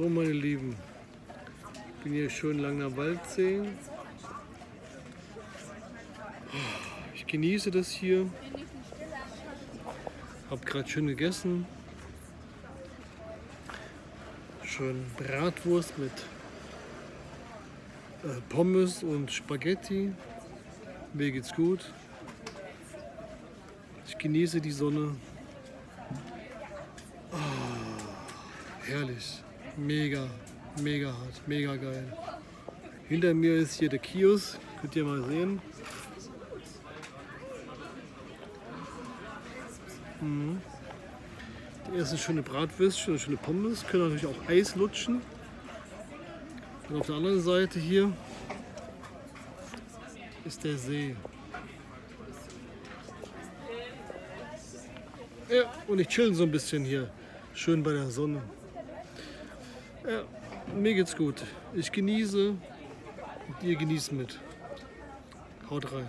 So, meine Lieben, ich bin hier schön Langer Waldsee. Ich genieße das hier. Hab gerade schön gegessen. Schön Bratwurst mit äh, Pommes und Spaghetti. Mir geht's gut. Ich genieße die Sonne. Ah, herrlich. Mega, mega hart, mega geil. Hinter mir ist hier der Kiosk. Könnt ihr mal sehen. Mhm. Die erste schöne Bratwürstchen, schöne Pommes. Können natürlich auch Eis lutschen. Und auf der anderen Seite hier ist der See. Ja, und ich chill so ein bisschen hier. Schön bei der Sonne. Ja, mir geht's gut. Ich genieße und ihr genießt mit. Haut rein.